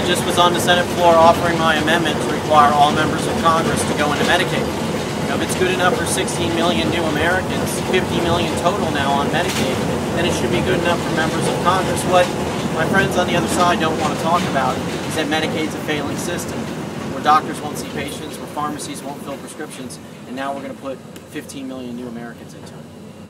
I just was on the Senate floor offering my amendment to require all members of Congress to go into Medicaid. You know, if it's good enough for 16 million new Americans, 50 million total now on Medicaid, then it should be good enough for members of Congress. What my friends on the other side don't want to talk about is that Medicaid's a failing system, where doctors won't see patients, where pharmacies won't fill prescriptions, and now we're going to put 15 million new Americans into it.